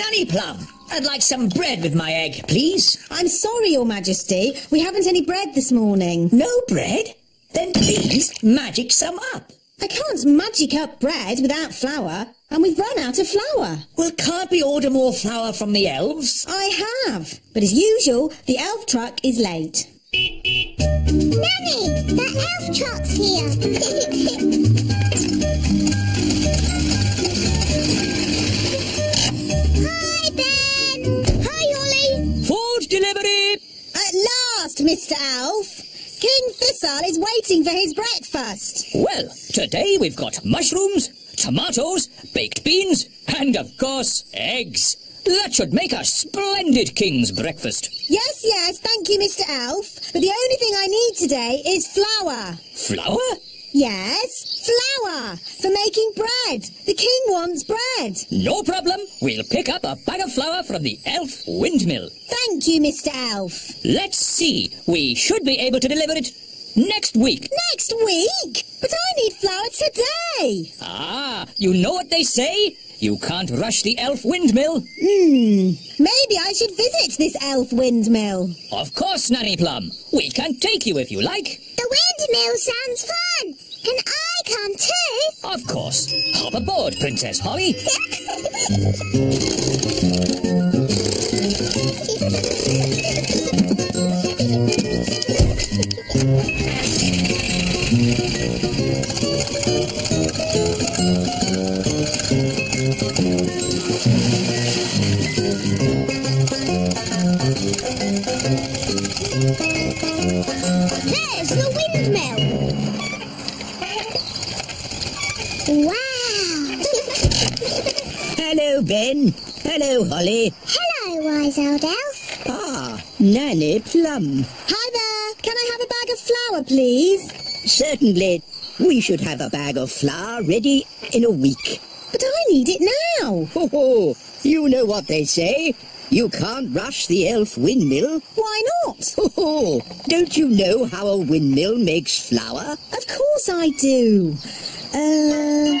Nanny Plum, I'd like some bread with my egg, please. I'm sorry, Your Majesty. We haven't any bread this morning. No bread? Then please magic some up. I can't magic up bread without flour, and we've run out of flour. Well, can't we order more flour from the elves? I have, but as usual, the elf truck is late. Nanny, the elf truck's here. Mr. Elf. King Thistle is waiting for his breakfast. Well, today we've got mushrooms, tomatoes, baked beans, and of course, eggs. That should make a splendid king's breakfast. Yes, yes, thank you, Mr. Elf. But the only thing I need today is flour. Flour? Yes, flour for making bread. The king wants bread. No problem. We'll pick up a bag of flour from the elf windmill. Thank you, Mr. Elf. Let's see. We should be able to deliver it next week. Next week? But I need flour today. Ah, you know what they say? You can't rush the elf windmill. Hmm. Maybe I should visit this elf windmill. Of course, Nanny Plum. We can take you if you like. The windmill sounds fun. Can I come too? Of course. Hop aboard, Princess Holly. Hello, Ben. Hello, Holly. Hello, wise old elf. Nanny Plum. Hi there. Can I have a bag of flour, please? Certainly, we should have a bag of flour ready in a week. But I need it now. Ho ho! You know what they say. You can't rush the elf windmill. Why not? Oh, ho! Don't you know how a windmill makes flour? Of course I do. Uh,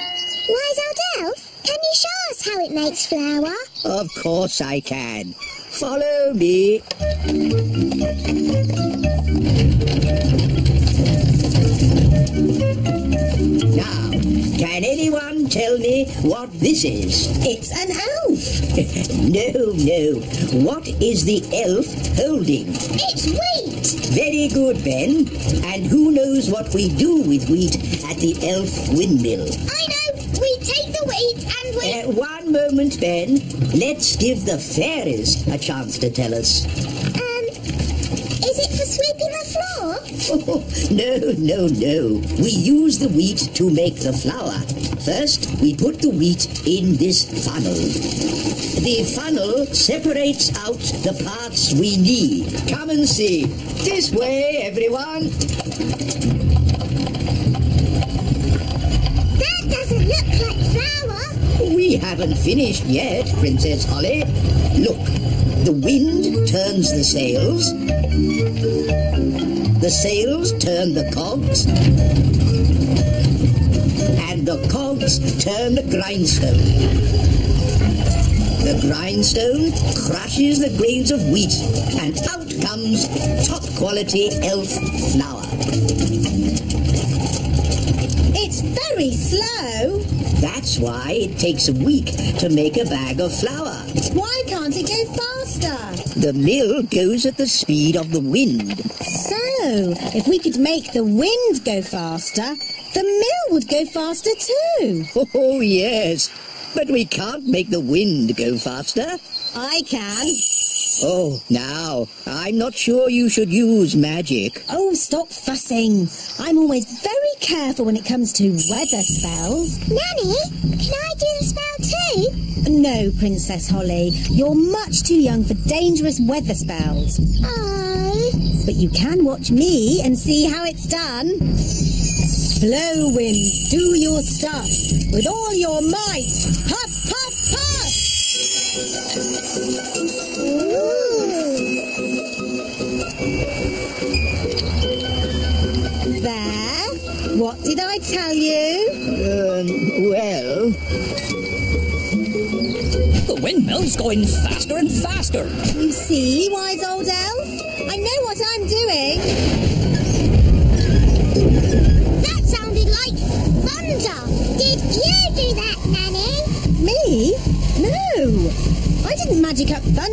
Wise old elf, can you show us how it makes flour? Of course I can. Follow me. Now, can anyone tell me what this is? it's an elf. no, no. What is the elf holding? It's wheat. Very good, Ben. And who knows what we do with wheat at the elf windmill? I know. We take the wheat and we... Uh, one moment, Ben. Let's give the fairies a chance to tell us. Um, is it for sweeping the floor? Oh, no, no, no. We use the wheat to make the flour. First, we put the wheat in this funnel. The funnel separates out the parts we need. Come and see. This way, everyone. That doesn't look like flour. We haven't finished yet, Princess Holly. Look, the wind turns the sails. The sails turn the cogs. And the cogs turn the grindstone. The grindstone crushes the grains of wheat, and out comes top quality elf flour. It's very slow. That's why it takes a week to make a bag of flour. Why can't it go faster? The mill goes at the speed of the wind. So, if we could make the wind go faster, the mill would go faster too. Oh, yes. But we can't make the wind go faster. I can. Oh, now, I'm not sure you should use magic. Oh, stop fussing. I'm always very careful when it comes to weather spells. Nanny, can I do the spell too? No, Princess Holly, you're much too young for dangerous weather spells. Oh. But you can watch me and see how it's done. Blow, wind, do your stuff with all your might. Huff, puff, puff! There. What did I tell you? Um, well. The windmill's going faster and faster. You see, wise old elf? I know what I'm doing. That sounded like thunder. Did you do that, Nanny? Me? No. I didn't magic up thunder,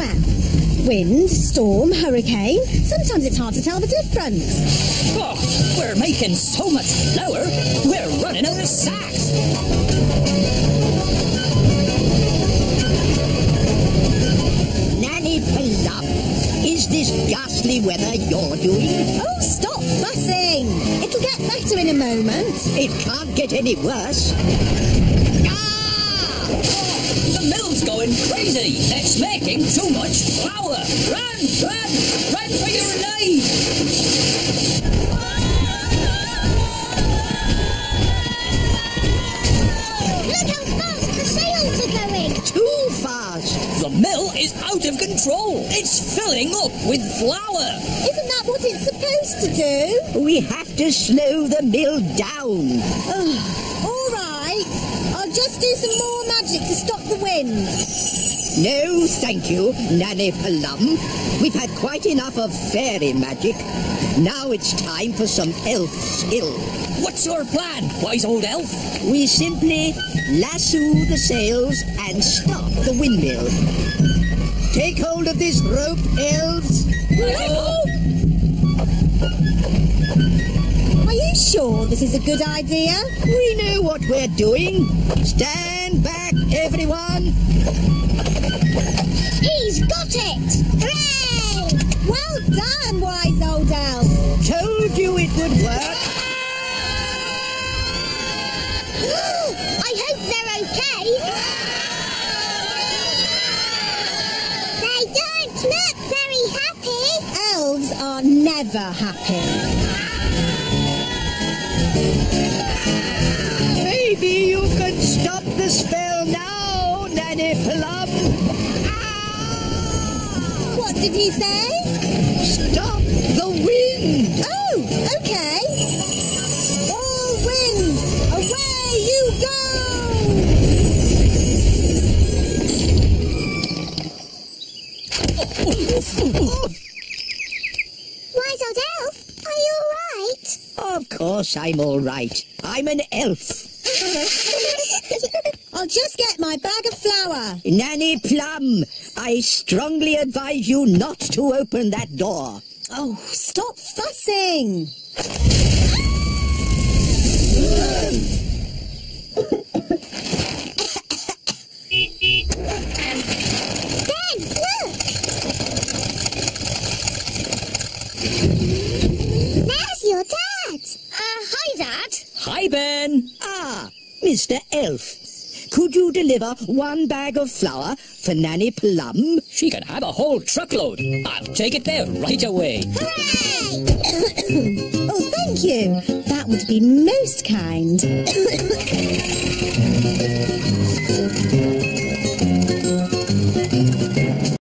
Well, wind, storm, hurricane. Sometimes it's hard to tell the difference. Oh, we're making so much flour, we're running out of sacks. Nanny Plum, is this ghastly weather you're doing? Oh, stop fussing. It'll get better in a moment. It can't get any worse. The mill's going crazy. It's making too much flour. Run, run, run for your life. Look how fast the sails are going. Too fast. The mill is out of control. It's filling up with flour. Isn't that what it's supposed to do? We have to slow the mill down. All right. I'll just do some more magic to stop the wind. No, thank you, Nanny Plum. We've had quite enough of fairy magic. Now it's time for some elf skill. What's your plan, wise old elf? We simply lasso the sails and stop the windmill. Take hold of this rope, elves. Are sure this is a good idea? We know what we're doing. Stand back, everyone. He's got it. Hooray! Well done, wise old elf. Told you it would work. I hope they're okay. They don't look very happy. Elves are never happy. Nanny ah! Plum. What did he say? Stop the wind. Oh, okay. All winds, away you go! Wise old elf, are you all right? Of course I'm all right. I'm an elf. I'll just get my bag of flour. Nanny Plum, I strongly advise you not to open that door. Oh, stop fussing. Ben, look! There's your dad. Uh, hi, Dad. Hi, Ben. Ah, Mr. Elf. Could you deliver one bag of flour for Nanny Plum? She can have a whole truckload. I'll take it there right away. Hooray! Oh, thank you. That would be most kind.